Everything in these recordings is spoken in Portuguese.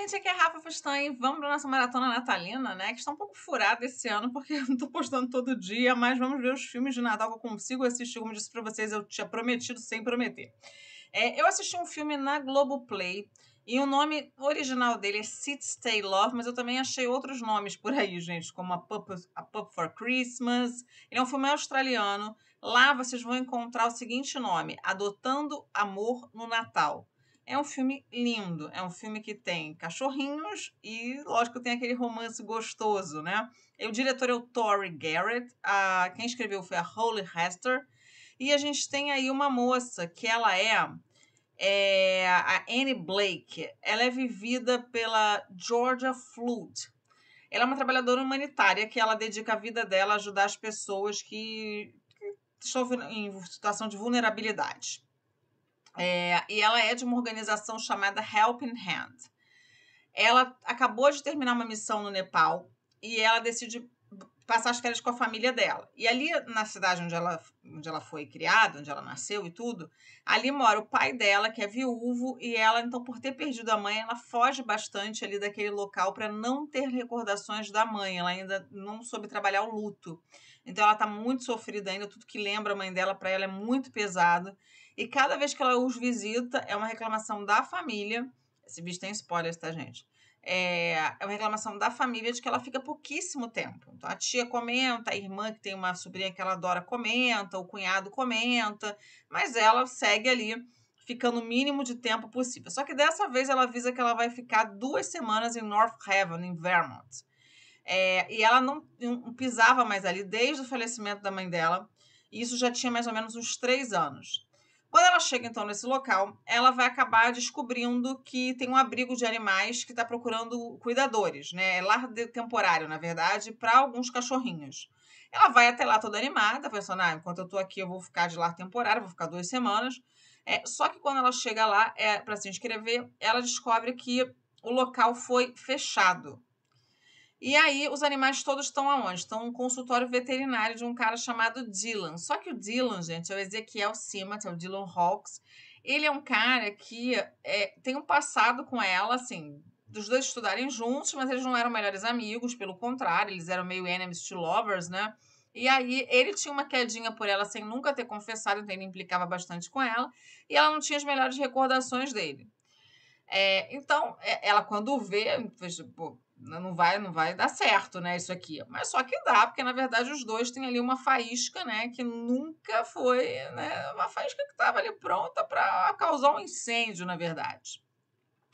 gente, aqui é Rafa Fustan vamos para nossa maratona natalina, né? Que está um pouco furada esse ano, porque eu não tô postando todo dia, mas vamos ver os filmes de Natal que eu consigo assistir, como disse para vocês, eu tinha prometido sem prometer. É, eu assisti um filme na Globoplay, e o nome original dele é Sit Stay Love, mas eu também achei outros nomes por aí, gente, como A Pup, A Pup for Christmas. Ele é um filme australiano. Lá vocês vão encontrar o seguinte nome: Adotando Amor no Natal. É um filme lindo, é um filme que tem cachorrinhos e, lógico, tem aquele romance gostoso, né? E o diretor é o Tori Garrett, a, quem escreveu foi a Holly Hester, e a gente tem aí uma moça que ela é, é a Annie Blake, ela é vivida pela Georgia Flood. Ela é uma trabalhadora humanitária que ela dedica a vida dela a ajudar as pessoas que, que estão em situação de vulnerabilidade. É, e ela é de uma organização chamada Helping Hand. Ela acabou de terminar uma missão no Nepal e ela decide passar as férias com a família dela. E ali na cidade onde ela, onde ela foi criada, onde ela nasceu e tudo, ali mora o pai dela, que é viúvo, e ela, então, por ter perdido a mãe, ela foge bastante ali daquele local para não ter recordações da mãe. Ela ainda não soube trabalhar o luto. Então ela está muito sofrida ainda, tudo que lembra a mãe dela para ela é muito pesado. E cada vez que ela os visita, é uma reclamação da família. Esse vídeo tem spoilers, tá, gente? É, é uma reclamação da família de que ela fica pouquíssimo tempo. Então, a tia comenta, a irmã que tem uma sobrinha que ela adora comenta, o cunhado comenta, mas ela segue ali ficando o mínimo de tempo possível. Só que dessa vez ela avisa que ela vai ficar duas semanas em North Haven, em Vermont. É, e ela não, não pisava mais ali desde o falecimento da mãe dela. E isso já tinha mais ou menos uns três anos. Quando ela chega então nesse local, ela vai acabar descobrindo que tem um abrigo de animais que está procurando cuidadores, né? É lar temporário, na verdade, para alguns cachorrinhos. Ela vai até lá toda animada, pensando, ah, enquanto eu estou aqui eu vou ficar de lar temporário, vou ficar duas semanas. É, só que quando ela chega lá é, para se inscrever, ela descobre que o local foi fechado. E aí, os animais todos estão aonde? Estão no consultório veterinário de um cara chamado Dylan. Só que o Dylan, gente, é o Ezequiel Simmons, é o Dylan Hawks. Ele é um cara que é, tem um passado com ela, assim, dos dois estudarem juntos, mas eles não eram melhores amigos, pelo contrário, eles eram meio enemies to lovers, né? E aí ele tinha uma quedinha por ela sem nunca ter confessado, então ele implicava bastante com ela, e ela não tinha as melhores recordações dele. É, então, é, ela quando vê, não vai, não vai dar certo, né, isso aqui. Mas só que dá, porque na verdade os dois têm ali uma faísca, né, que nunca foi, né, uma faísca que estava ali pronta para causar um incêndio, na verdade.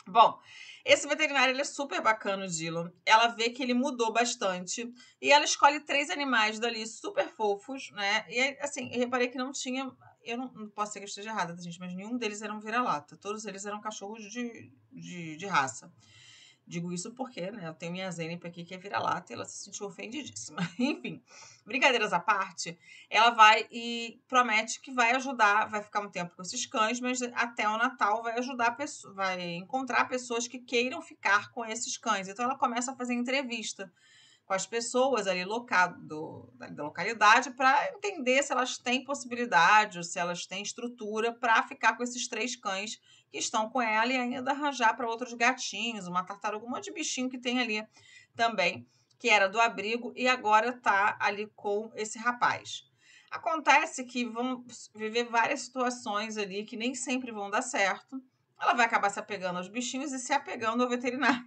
Bom, esse veterinário ele é super bacana, o Dylan. Ela vê que ele mudou bastante e ela escolhe três animais dali super fofos, né? E assim, eu reparei que não tinha. Eu não, não posso ser que eu esteja errada, tá, gente? Mas nenhum deles era um vira-lata. Todos eles eram cachorros de, de, de raça. Digo isso porque, né, eu tenho minha Zenip aqui que é vira-lata e ela se sentiu ofendidíssima. Enfim, brincadeiras à parte, ela vai e promete que vai ajudar, vai ficar um tempo com esses cães, mas até o Natal vai ajudar, vai encontrar pessoas que queiram ficar com esses cães. Então ela começa a fazer entrevista com as pessoas ali local, do, da localidade para entender se elas têm possibilidade ou se elas têm estrutura para ficar com esses três cães que estão com ela e ainda arranjar para outros gatinhos, uma tartaruga, um monte de bichinho que tem ali também, que era do abrigo e agora está ali com esse rapaz. Acontece que vão viver várias situações ali que nem sempre vão dar certo. Ela vai acabar se apegando aos bichinhos e se apegando ao veterinário.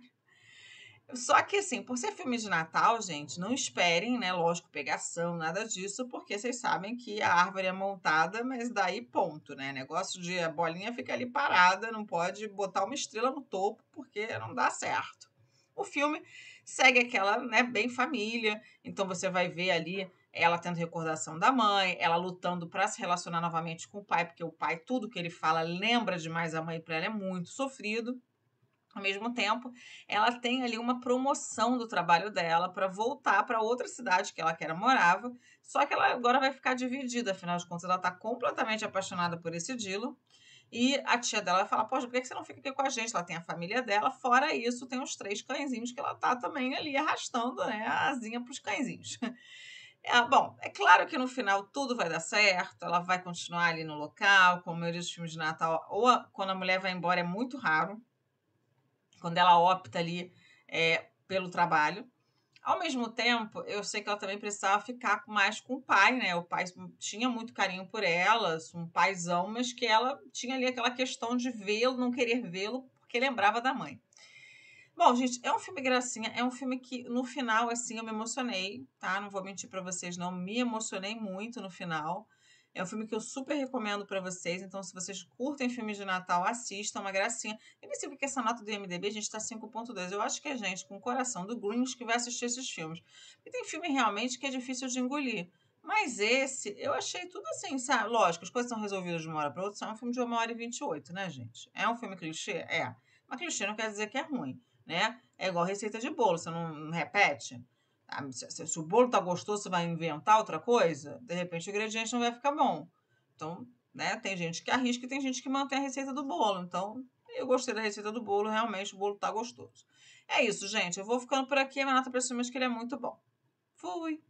Só que, assim, por ser filme de Natal, gente, não esperem, né? Lógico, pegação, nada disso, porque vocês sabem que a árvore é montada, mas daí ponto, né? Negócio de a bolinha fica ali parada, não pode botar uma estrela no topo, porque não dá certo. O filme segue aquela, né, bem família, então você vai ver ali ela tendo recordação da mãe, ela lutando para se relacionar novamente com o pai, porque o pai, tudo que ele fala, lembra demais a mãe, para ela é muito sofrido. Ao mesmo tempo, ela tem ali uma promoção do trabalho dela para voltar para outra cidade que ela quer morava, só que ela agora vai ficar dividida, afinal de contas, ela está completamente apaixonada por esse Dilo. E a tia dela vai falar: Poxa, por que você não fica aqui com a gente? Ela tem a família dela, fora isso, tem os três cãezinhos que ela tá também ali arrastando né, a asinha para os cãezinhos. É, bom, é claro que no final tudo vai dar certo, ela vai continuar ali no local, como maioria dos filmes de Natal, ou a, quando a mulher vai embora é muito raro, quando ela opta ali é, pelo trabalho. Ao mesmo tempo, eu sei que ela também precisava ficar mais com o pai, né? O pai tinha muito carinho por ela, um paizão, mas que ela tinha ali aquela questão de vê-lo, não querer vê-lo, porque lembrava da mãe. Bom, gente, é um filme gracinha, é um filme que no final, assim, eu me emocionei, tá? Não vou mentir para vocês, não, me emocionei muito no final. É um filme que eu super recomendo para vocês. Então, se vocês curtem filmes de Natal, assistam, uma gracinha. Eu nem sei porque essa nota do IMDB, a gente tá 5.2. Eu acho que é gente com o coração do Grinch que vai assistir esses filmes. E tem filme realmente que é difícil de engolir. Mas esse, eu achei tudo assim, sabe? Lógico, as coisas são resolvidas de uma hora para outra. É um filme de uma hora e 28, né, gente? É um filme clichê? É. Mas clichê não quer dizer que é ruim, né? É igual receita de bolo, você não repete? Ah, se, o bolo tá gostoso, você vai inventar outra coisa, de repente o ingrediente não vai ficar bom. Então, né, tem gente que arrisca e tem gente que mantém a receita do bolo. Então, eu gostei da receita do bolo, realmente o bolo tá gostoso. É isso, gente. Eu vou ficando por aqui. A nota para que ele é muito bom. Fui!